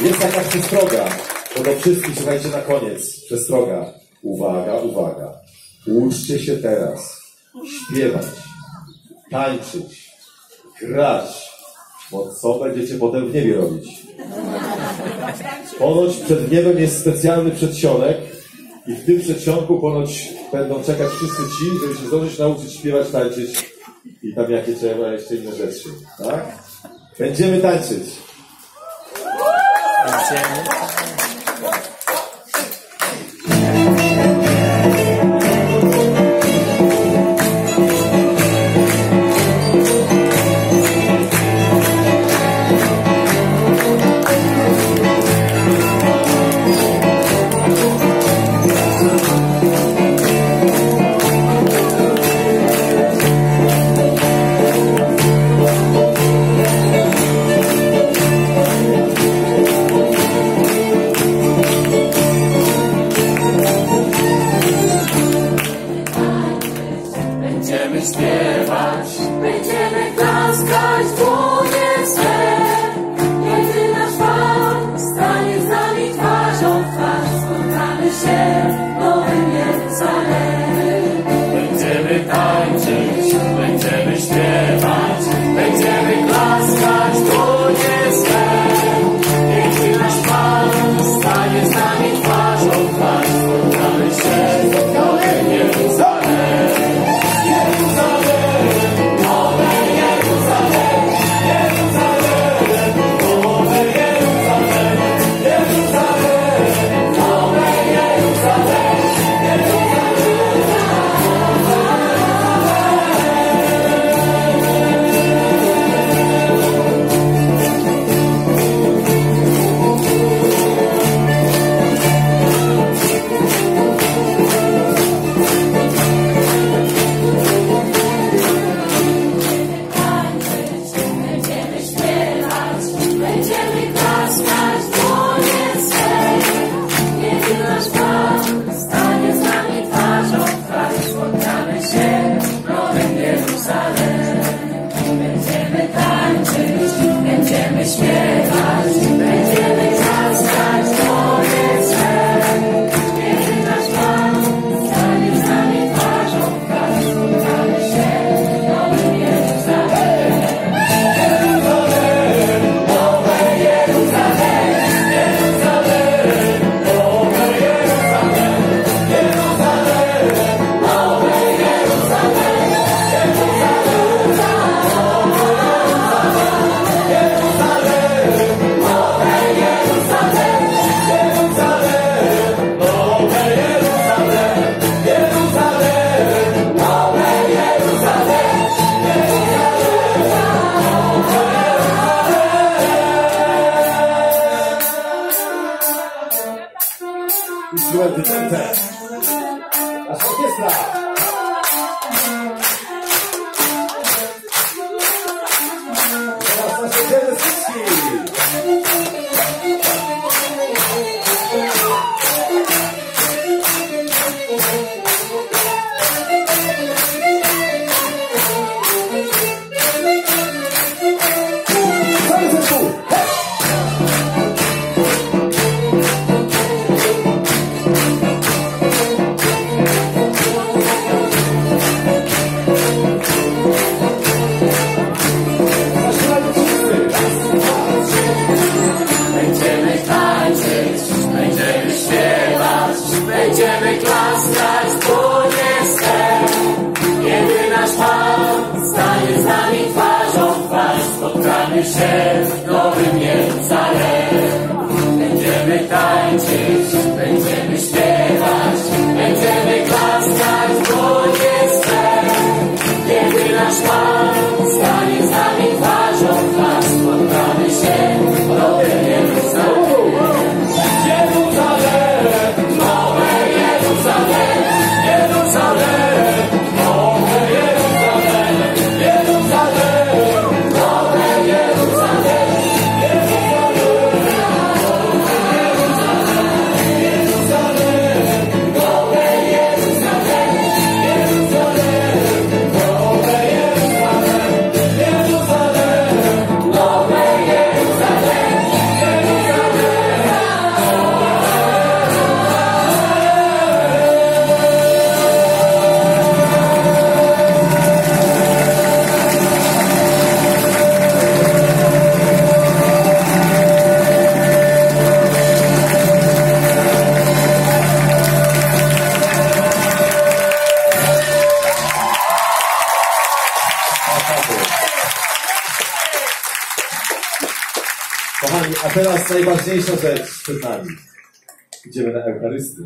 Jest taka przestroga, to do wszystkich, słuchajcie, na koniec. Przestroga. Uwaga, uwaga. Uczcie się teraz śpiewać, tańczyć, grać, bo co będziecie potem w niebie robić? Ponoć przed niebem jest specjalny przedsionek i w tym przedsionku ponoć będą czekać wszyscy ci, żeby się zdążyć nauczyć śpiewać, tańczyć i tam jakie trzeba jeszcze inne rzeczy, tak? Będziemy tańczyć. Będziemy będziemy あ、そオーケストラ serc w nowym Jeruzalem. Kochani, a teraz najważniejsza rzecz przed nami. Idziemy na Eucharystię.